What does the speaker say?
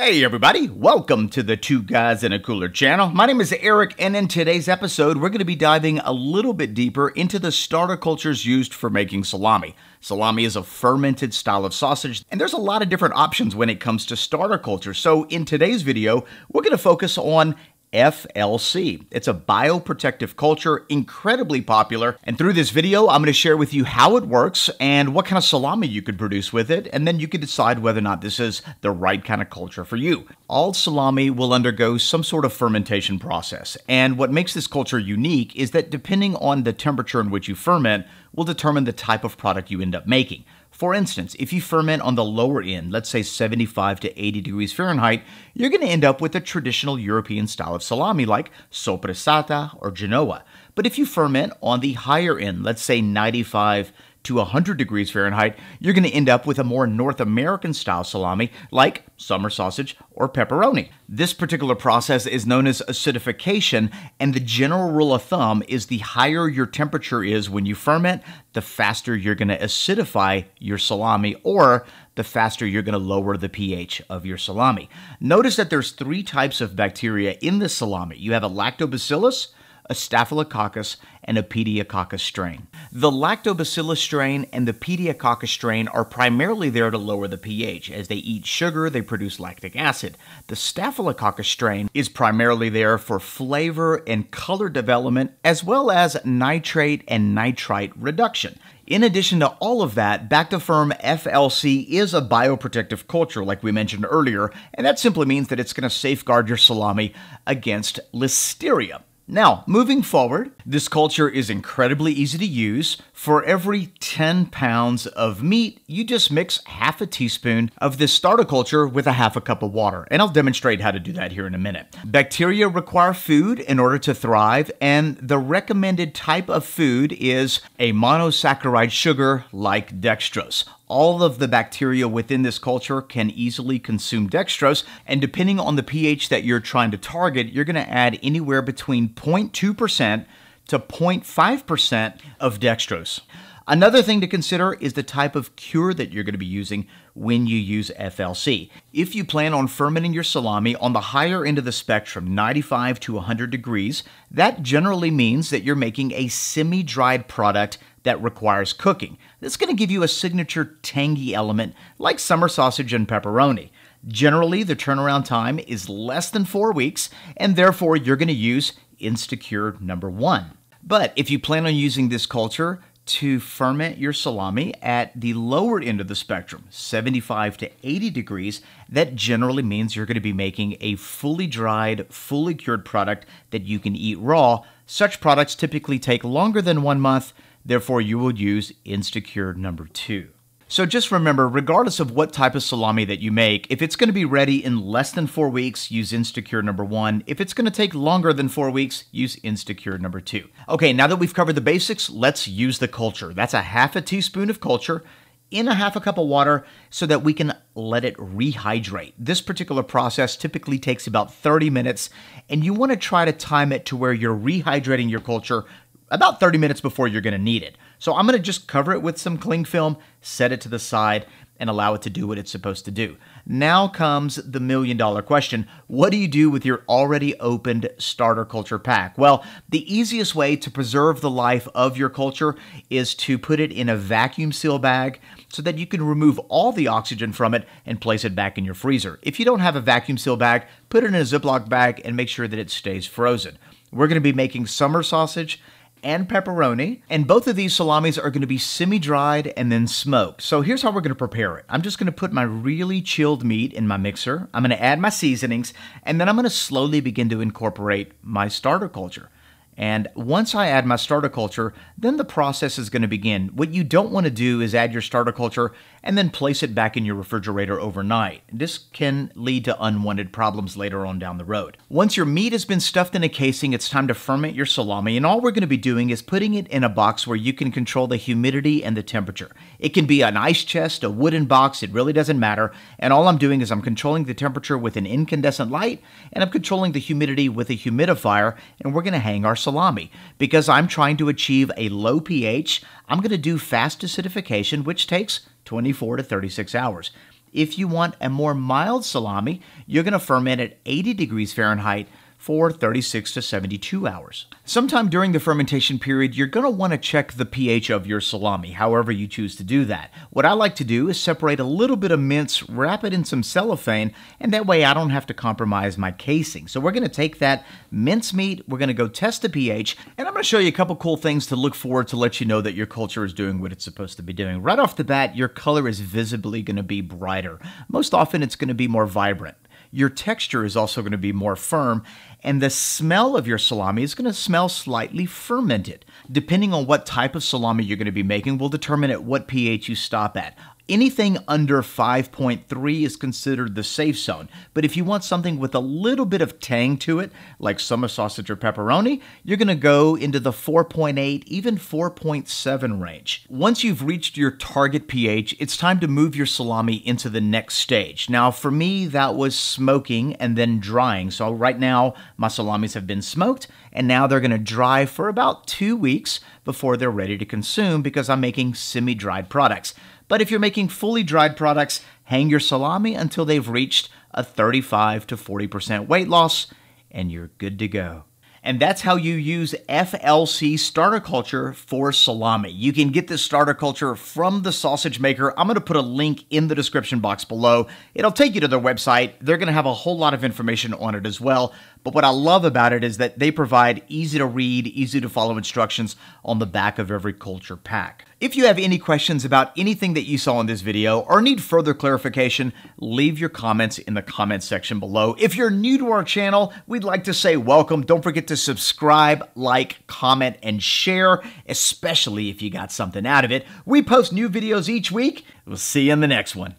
Hey everybody, welcome to the Two Guys and a Cooler channel. My name is Eric and in today's episode we're going to be diving a little bit deeper into the starter cultures used for making salami. Salami is a fermented style of sausage and there's a lot of different options when it comes to starter culture. So in today's video, we're going to focus on FLC. It's a bioprotective culture, incredibly popular. And through this video, I'm going to share with you how it works and what kind of salami you could produce with it. And then you can decide whether or not this is the right kind of culture for you. All salami will undergo some sort of fermentation process. And what makes this culture unique is that depending on the temperature in which you ferment will determine the type of product you end up making. For instance, if you ferment on the lower end, let's say 75 to 80 degrees Fahrenheit, you're going to end up with a traditional European style of salami like soppressata or Genoa. But if you ferment on the higher end, let's say 95 to 100 degrees Fahrenheit, you're going to end up with a more North American style salami like summer sausage or pepperoni. This particular process is known as acidification, and the general rule of thumb is the higher your temperature is when you ferment, the faster you're going to acidify your salami or the faster you're going to lower the pH of your salami. Notice that there's three types of bacteria in the salami. You have a lactobacillus, a staphylococcus, and a pediococcus strain. The lactobacillus strain and the pediococcus strain are primarily there to lower the pH. As they eat sugar, they produce lactic acid. The staphylococcus strain is primarily there for flavor and color development, as well as nitrate and nitrite reduction. In addition to all of that, Bactoferm FLC is a bioprotective culture, like we mentioned earlier, and that simply means that it's going to safeguard your salami against listeria. Now, moving forward, this culture is incredibly easy to use. For every 10 pounds of meat, you just mix half a teaspoon of this starter culture with a half a cup of water. And I'll demonstrate how to do that here in a minute. Bacteria require food in order to thrive, and the recommended type of food is a monosaccharide sugar like dextrose all of the bacteria within this culture can easily consume dextrose, and depending on the pH that you're trying to target, you're going to add anywhere between 0.2% to 0.5% of dextrose. Another thing to consider is the type of cure that you're going to be using when you use FLC. If you plan on fermenting your salami on the higher end of the spectrum, 95 to 100 degrees, that generally means that you're making a semi-dried product that requires cooking. This is going to give you a signature tangy element like summer sausage and pepperoni. Generally, the turnaround time is less than four weeks, and therefore you're going to use Instacure number one. But if you plan on using this culture to ferment your salami at the lower end of the spectrum, 75 to 80 degrees, that generally means you're going to be making a fully dried, fully cured product that you can eat raw. Such products typically take longer than one month Therefore, you will use Instacure number two. So just remember, regardless of what type of salami that you make, if it's going to be ready in less than four weeks, use Instacure number one. If it's going to take longer than four weeks, use Instacure number two. Okay, now that we've covered the basics, let's use the culture. That's a half a teaspoon of culture in a half a cup of water so that we can let it rehydrate. This particular process typically takes about 30 minutes, and you want to try to time it to where you're rehydrating your culture about 30 minutes before you're going to need it. So I'm going to just cover it with some cling film, set it to the side, and allow it to do what it's supposed to do. Now comes the million dollar question. What do you do with your already opened starter culture pack? Well, the easiest way to preserve the life of your culture is to put it in a vacuum seal bag so that you can remove all the oxygen from it and place it back in your freezer. If you don't have a vacuum seal bag, put it in a Ziploc bag and make sure that it stays frozen. We're going to be making summer sausage and pepperoni. And both of these salamis are going to be semi-dried and then smoked. So here's how we're going to prepare it. I'm just going to put my really chilled meat in my mixer. I'm going to add my seasonings, and then I'm going to slowly begin to incorporate my starter culture. And once I add my starter culture, then the process is going to begin. What you don't want to do is add your starter culture and then place it back in your refrigerator overnight. This can lead to unwanted problems later on down the road. Once your meat has been stuffed in a casing, it's time to ferment your salami, and all we're going to be doing is putting it in a box where you can control the humidity and the temperature. It can be an ice chest, a wooden box, it really doesn't matter. And all I'm doing is I'm controlling the temperature with an incandescent light, and I'm controlling the humidity with a humidifier, and we're going to hang our salami. Salami because I'm trying to achieve a low pH, I'm going to do fast acidification, which takes 24 to 36 hours. If you want a more mild salami, you're going to ferment at 80 degrees Fahrenheit for 36 to 72 hours. Sometime during the fermentation period, you're going to want to check the pH of your salami, however you choose to do that. What I like to do is separate a little bit of mince, wrap it in some cellophane, and that way I don't have to compromise my casing. So we're going to take that mince meat, we're going to go test the pH, and I'm going to show you a couple cool things to look for to let you know that your culture is doing what it's supposed to be doing. Right off the bat, your color is visibly going to be brighter. Most often it's going to be more vibrant your texture is also going to be more firm, and the smell of your salami is going to smell slightly fermented. Depending on what type of salami you're going to be making will determine at what pH you stop at. Anything under 5.3 is considered the safe zone, but if you want something with a little bit of tang to it, like summer sausage or pepperoni, you're going to go into the 4.8, even 4.7 range. Once you've reached your target pH, it's time to move your salami into the next stage. Now, for me, that was smoking and then drying. So right now, my salamis have been smoked, and now they're going to dry for about two weeks before they're ready to consume because I'm making semi-dried products. But if you're making fully dried products, hang your salami until they've reached a 35 to 40% weight loss, and you're good to go. And that's how you use FLC starter culture for salami. You can get this starter culture from the sausage maker. I'm going to put a link in the description box below. It'll take you to their website. They're going to have a whole lot of information on it as well. But what I love about it is that they provide easy to read, easy to follow instructions on the back of every culture pack. If you have any questions about anything that you saw in this video or need further clarification, leave your comments in the comment section below. If you're new to our channel, we'd like to say welcome. Don't forget to subscribe, like, comment, and share, especially if you got something out of it. We post new videos each week. We'll see you in the next one.